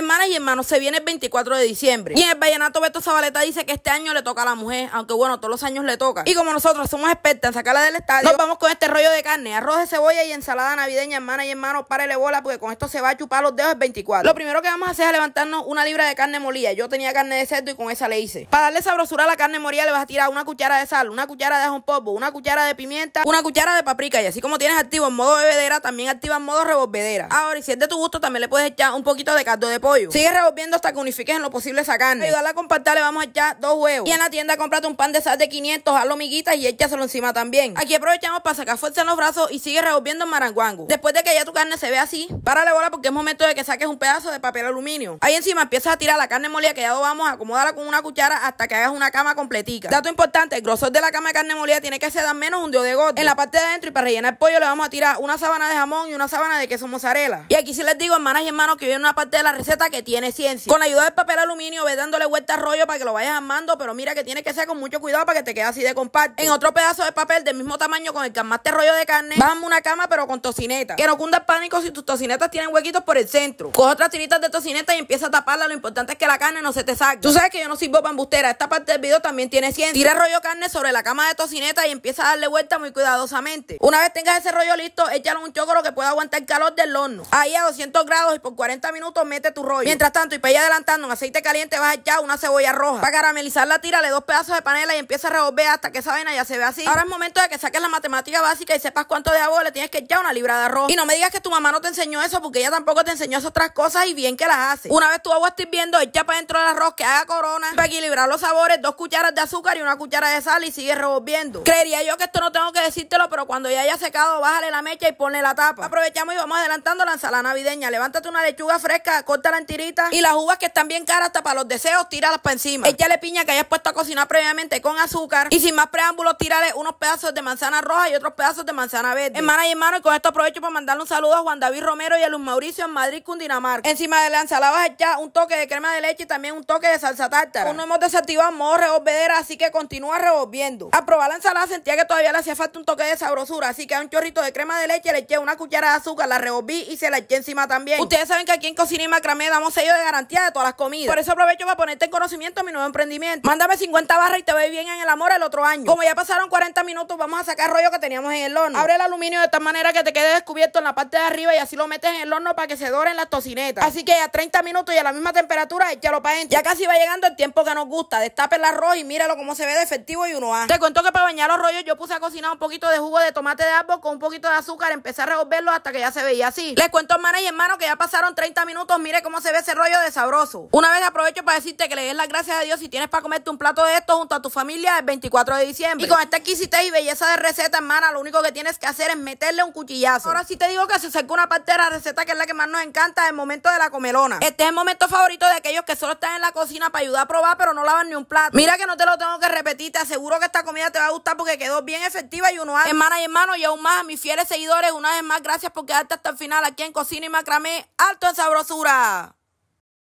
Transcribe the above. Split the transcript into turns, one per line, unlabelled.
Hermanas y hermanos, se viene el 24 de diciembre. Y en el Vallenato Beto Zabaleta dice que este año le toca a la mujer, aunque bueno, todos los años le toca. Y como nosotros somos expertas en sacarla del estadio, nos vamos con este rollo de carne, arroz de cebolla y ensalada navideña, hermanas y hermanos, párele bola, porque con esto se va a chupar los dedos el 24. Lo primero que vamos a hacer es levantarnos una libra de carne molida. Yo tenía carne de cerdo y con esa le hice. Para darle sabrosura a la carne molida le vas a tirar una cuchara de sal, una cuchara de ajo polvo, una cuchara de pimienta, una cuchara de paprika y así como tienes activo en modo bebedera, también activa en modo revolvedera. Ahora, y si es de tu gusto, también le puedes echar un poquito de caldo de pollo. Sigue revolviendo hasta que unifiques en lo posible esa carne. Ayudarla a compartir, le vamos a echar dos huevos. Y en la tienda cómprate un pan de sal de 500, hazlo miguitas y échaselo encima también. Aquí aprovechamos para sacar fuerza en los brazos y sigue revolviendo en maranguango. Después de que ya tu carne se ve así, párale bola porque es momento de que saques un pedazo de papel aluminio. Ahí encima empiezas a tirar la carne molida que ya lo vamos a acomodarla con una cuchara hasta que hagas una cama completica. Dato importante, el grosor de la cama de carne molida tiene que ser al menos un dedo de gote. En la parte de adentro y para rellenar el pollo le vamos a tirar una sábana de jamón y una sábana de queso mozzarella. Y aquí sí les digo, hermanas y hermanos, que viene una parte de la receta que tiene ciencia. Con la ayuda del papel aluminio, ve dándole vuelta al rollo para que lo vayas armando, pero mira que tiene que ser con mucho cuidado para que te quede así de compacto. En otro pedazo de papel del mismo tamaño con el que armaste rollo de carne, bájame una cama pero con tocineta. Que no cunda el pánico si tus tocinetas tienen huequitos por el centro. Coge otras tiritas de tocineta y empieza a taparla. Lo importante es que la carne no se te saque. Tú sabes que yo no sirvo para embustera. Esta parte del video también tiene ciencia. Tira el rollo carne sobre la cama de tocineta y empieza a darle vuelta muy cuidadosamente. Una vez tengas ese rollo listo, échalo un chocoro que pueda aguantar el calor del horno. Ahí a 200 grados y por 40 minutos mete tu rollo. Mientras tanto, y para ir adelantando en aceite caliente vas a echar una cebolla roja. Para caramelizarla, tírale dos pedazos de panela y empieza a revolver hasta que esa vaina ya se ve así. Ahora es momento de que saques la matemática básica y sepas cuánto de agua le tienes que echar una libra de arroz. Y no me digas que tu mamá no te enseñó eso porque ella tampoco te enseñó esas otras cosas y bien que las hace. Una vez tu agua estés viendo, echa para dentro del arroz que haga corona. Para equilibrar los sabores, dos cucharas de azúcar y una cuchara de sal y sigue revolviendo. Creería yo que esto no tengo que decírtelo, pero cuando ya haya secado, bájale la mecha y ponle la tapa. Aprovechamos y vamos adelantando la ensalada navideña. Levántate una lechuga fresca, córtala tiritas y las uvas que están bien caras hasta para los deseos, tíralas para encima. Échale piña que hayas puesto a cocinar previamente con azúcar y sin más preámbulos, tírale unos pedazos de manzana roja y otros pedazos de manzana verde. Hermana y hermano, y con esto aprovecho para mandarle un saludo a Juan David Romero y a Luz Mauricio en Madrid, Cundinamarca. Encima de la ensalada vas a echar un toque de crema de leche y también un toque de salsa tártara. Aún no hemos desactivado modo revolvedera, así que continúa revolviendo. A probar la ensalada sentía que todavía le hacía falta un toque de sabrosura, así que a un chorrito de crema de leche le eché una cuchara de azúcar, la revolví y se la eché encima también. Ustedes saben que aquí en Cocina y Macramé damos sello de garantía de todas las comidas. Por eso aprovecho para ponerte en conocimiento mi nuevo emprendimiento. Mándame 50 barras y te ve bien en el amor el otro año. Como ya pasaron 40 minutos, vamos a sacar rollo que teníamos en el horno. Abre el aluminio de tal manera que te quede descubierto en la parte de arriba y así lo metes en el horno para que se doren las tocinetas. Así que a 30 minutos y a la misma temperatura, échalo para adentro. Ya casi va llegando el tiempo que nos gusta. Destape el arroz y míralo cómo se ve de efectivo y uno a. Te cuento que para bañar los rollos yo puse a cocinar un poquito de jugo de tomate de árbol con un poquito de azúcar. Empecé a revolverlo hasta que ya se veía así. Les cuento, hermanas y hermanos, que ya pasaron 30 minutos. Mire cómo se ve ese rollo de sabroso. Una vez aprovecho para decirte que le des las gracias a Dios si tienes para comerte un plato de esto junto a tu familia el 24 de diciembre. Y con esta exquisitez y belleza de receta, hermana, lo único que tienes que hacer es meterle un cuchillazo. Ahora sí te digo que se acerca una parte de la receta que es la que más nos encanta, el momento de la comelona. Este es el momento favorito de aquellos que solo están en la cocina para ayudar a probar, pero no lavan ni un plato. Mira que no te lo tengo que repetir, te aseguro que esta comida te va a gustar porque quedó bien efectiva y uno. Hermana y hermano, y aún más a mis fieles seguidores, una vez más, gracias por quedarte hasta el final aquí en Cocina y Macramé, alto en sabrosura.